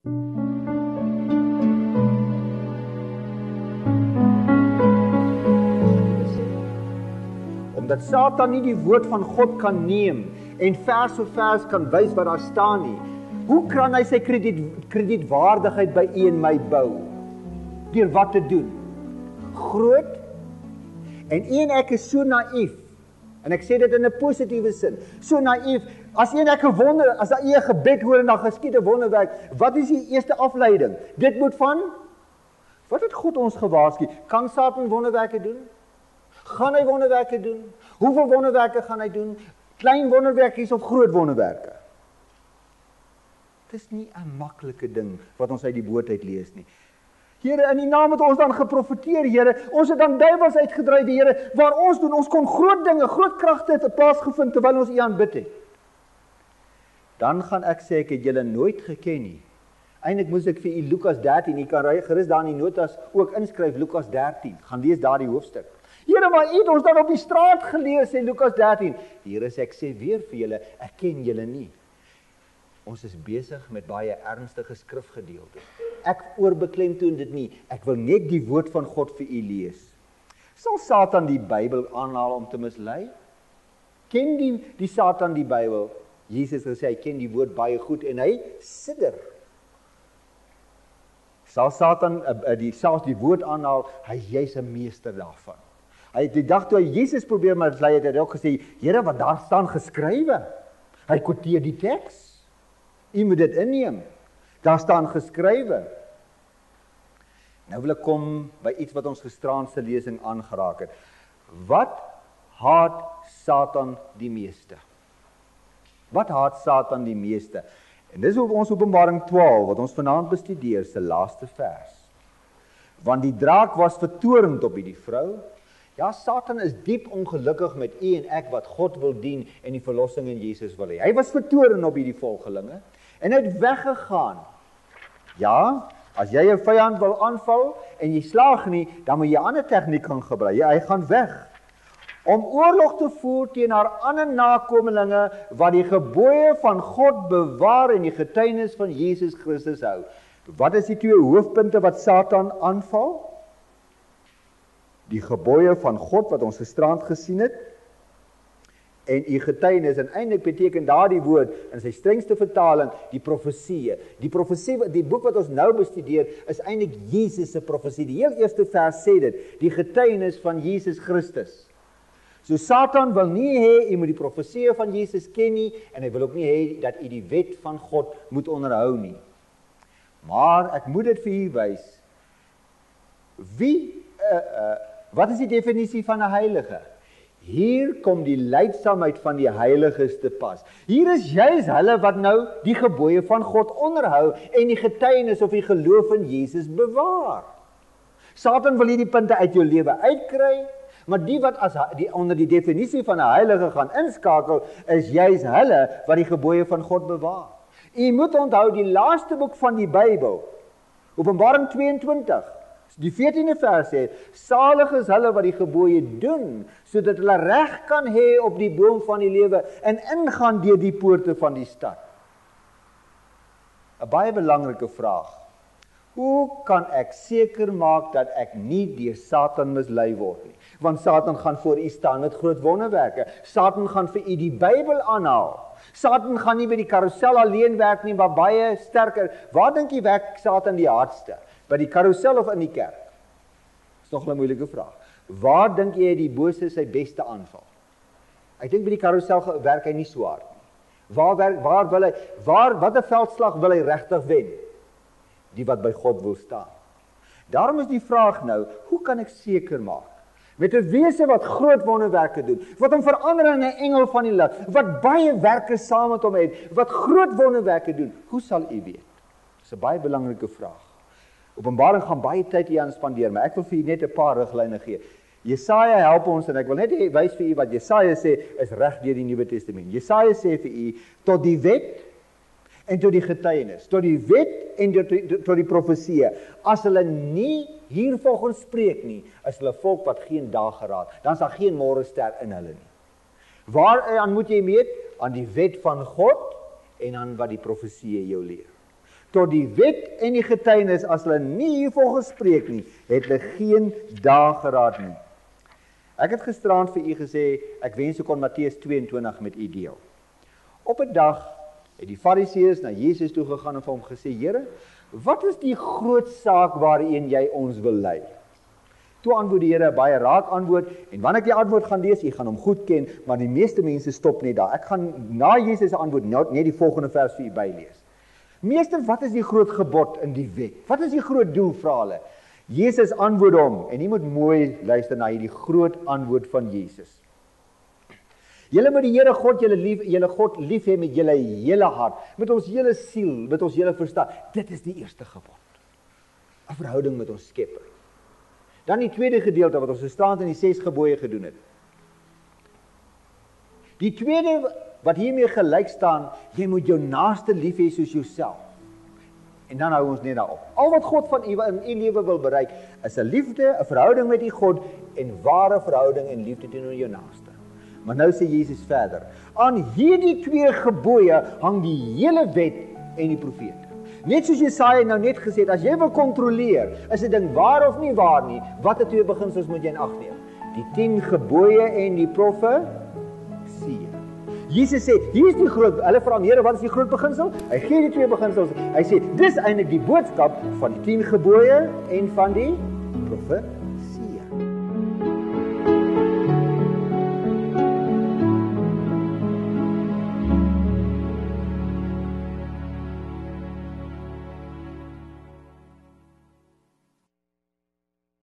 Omdat Satan nie die woord van God kan neem en vers vir vers kan wys wat daar staan nie. Hoe kan hy sy krediet kredietwaardigheid by u en my bou? Deur wat te doen? Groot en u en ek is so naïef. En ek sê dit in 'n positiewe sin. So naïef. As een ek 'n wonder, as daar 'n gebed hoor en dan geskied 'n wonderwerk, wat is die eerste afleiding? Dit moet van Wat het God ons gewaarsku? Kan Satan wonderwerke doen? Gaan hy wonderwerke doen? Hoeveel wonderwerke gaan hy doen? Klein wonderwerkies of groot wonderwerke? Dit is nie 'n maklike ding wat ons uit die woord uit lees nie. Here, in die naam het ons dan geprofeteer, Here. Ons het dan duiwels uitgedryf, Here, waar ons doen, ons kon groot dinge, groot kragte het plaasgevind terwyl ons U aanbid het. Dan gaan ek sê ek het julle nooit geken nie. Eindelik moes ek vir u Lukas 13, u kan gerus daar in die notas ook inskryf Lukas 13. Gaan lees daardie hoofstuk. Here, maar u het ons dan op die straat gelees sê Lukas 13. Here sê ek sê weer vir julle, ek ken julle nie. Ons is besig met baie ernstige skrifgedeeltes. Ek oorbeklemtoon dit nie. Ek wil net die woord van God vir u lees. Sal Satan die Bybel aanhaal om te mislei? Ken die die Satan die Bybel? Jesus het gesê hy ken die woord baie goed en hy sidder. Sal Satan uh, die selfs die woord aanhaal? Hy jy's 'n meester daarvan. Hy het die dag toe hy Jesus probeer mislei het, het hy ook gesê, "Here, wat daar staan geskrywe." Hy quoteer die teks. U moet dit inneem. Daar staan geskrywe. Nou wil ek kom by iets wat ons gisteraand se lesing aangeraak het. Wat haat Satan die meeste? Wat haat Satan die meeste? En dis op ons Openbaring 12 wat ons vanaand bestudeer se laaste vers. Want die draak was vertorend op hierdie vrou. Ja, Satan is diep ongelukkig met u en ek wat God wil dien en die verlossing in Jesus wil hê. Hy was vertorend op hierdie volgelinge en het weggegaan. Ja, as jy 'n vyand wil aanval en jy slaag nie, dan moet jy 'n ander tegniek gaan gebruik. Hy gaan weg om oorlog te voer teen haar ander nakommelinge wat die gebooie van God bewaar en die getuienis van Jesus Christus hou. Wat is die twee hoofpunte wat Satan aanval? Die gebooie van God wat ons gisterand gesien het en u getuienis en eintlik beteken daardie woord in sy strengste vertaling die profesie. Die profesie die boek wat ons nou bestudeer is eintlik Jesus se profesie. Die heel eerste vers sê dit, die getuienis van Jesus Christus. So Satan wil nie hê u moet die profesie van Jesus ken nie en hy wil ook nie hê dat u die wet van God moet onderhou nie. Maar ek moet dit vir u wys. Wie uh, uh, wat is die definisie van 'n heilige? Hier kom die leidsaamheid van die heiliges te pas. Hier is juis hulle wat nou die gebooie van God onderhou en die getuienis of die geloof in Jesus bewaar. Satan wil hierdie punte uit jou lewe uitkry, maar die wat as die onder die definisie van 'n heilige gaan inskakel, is juis hulle wat die gebooie van God bewaar. U moet onthou die laaste boek van die Bybel, Openbaring 22 Die 14de vers sê: Salig is hulle wat die gebooie doen, sodat hulle reg kan hê op die boom van die lewe en ingaan deur die poorte van die stad. 'n Baie belangrike vraag. Hoe kan ek seker maak dat ek nie deur Satan mislei word nie? Want Satan gaan voor u staan met groot wonderwerke. Satan gaan vir u die Bybel aanhaal. Satan gaan nie by die karousel alleen werk nie, maar baie sterker. Waar dink jy werk Satan die hardste? By die karousel of in die kerk? Dis nog 'n moeilike vraag. Waar dink jy die bose sy beste aanval? Ek dink by die karousel werk hy nie so hard nie. Waar werk waar wil hy waar watter veldslag wil hy regtig wen? Die wat by God wil staan. Daarom is die vraag nou, hoe kan ek seker maak met 'n wese wat groot wonderwerke doen, wat hom verander in 'n engel van die lig, wat baie werke saam met hom het, wat groot wonderwerke doen, hoe sal u weet? Dis 'n baie belangrike vraag. Openbaring gaan baie tyd hier aan spandeer, maar ek wil vir u net 'n paar riglyne gee. Jesaja help ons en ek wil net wys vir u wat Jesaja sê is reg deur die Nuwe Testament. Jesaja sê vir u tot die wet en tot die getuienis, tot die wet en tot die, tot die profesie. As hulle nie hiervolgens spreek nie, is hulle volk wat geen dag geraad. Dan daar geen môre ster in hulle nie. Waaraan moet jy meet? Aan die wet van God en aan wat die profesie jou leer. Tot die wet en die getuienis as hulle nie hiervoor gespreek nie, het hulle geen daag geraad nie. Ek het gisterand vir u gesê ek wens ek kon Matteus 22 met u deel. Op 'n dag het die Fariseërs na Jesus toe gegaan en vir hom gesê: "Here, wat is die groot saak waarheen jy ons wil lei?" Toe antwoord die Here baie raak antwoord en wanneer ek die antwoord gaan lees, jy gaan hom goed ken, maar die meeste mense stop net daar. Ek gaan na Jesus se antwoord net die volgende vers vir u bylees. Meester, wat is die groot gebod in die wet? Wat is die groot doel vra hulle? Jesus antwoord hom en jy moet mooi luister na hierdie groot antwoord van Jesus. Julle moet die Here God julle lief, julle God lief hê met julle hele hart, met ons hele siel, met ons hele verstand. Dit is die eerste gebod. 'n Verhouding met ons Skepper. Dan die tweede gedeelte wat ons gestaan in die 6 gebooie gedoen het. Die tweede wat hiermee gelyk staan, jy moet jou naaste lief hê soos jouself. En dan hou ons net daarop. Al wat God van u in u lewe wil bereik, is 'n liefde, 'n verhouding met u God en ware verhouding en liefde teenoor jou naaste. Maar nou sê Jesus verder: "Aan hierdie twee gebooie hang die hele wet en die profete." Net soos Jesaja nou net gesê het, as jy wil kontroleer, is 'n ding waar of nie waar nie, watter twee beginsels moet jy in ag neem? Die 10 gebooie en die profete Jesus sê, hier's die groot, hulle vra Here, wat is die groot beginsel? Hy gee die twee beginsels. Hy sê, dis eintlik die boodskap van die 10 gebooie en van die profete.